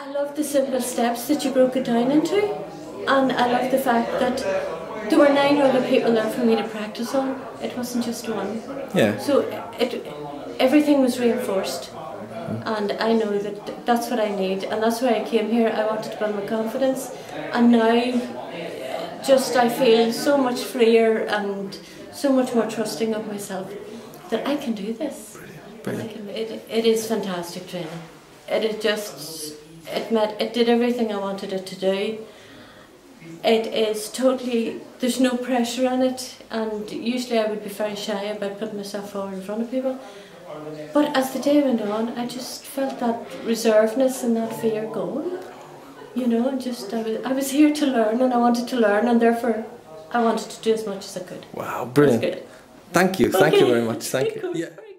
I love the simple steps that you broke it down into, and I love the fact that there were nine other people there for me to practice on. It wasn't just one. Yeah. So it, everything was reinforced, and I know that that's what I need, and that's why I came here. I wanted to build my confidence, and now, just I feel so much freer and so much more trusting of myself that I can do this. Brilliant. I can- It, it is fantastic training. It is just it met it did everything I wanted it to do. It is totally there's no pressure on it, and usually I would be very shy about putting myself forward in front of people. But as the day went on, I just felt that reservedness and that fear gone. You know, and just I was I was here to learn, and I wanted to learn, and therefore I wanted to do as much as I could. Wow, brilliant. Thank you. Thank you very much. Thank you. Yeah.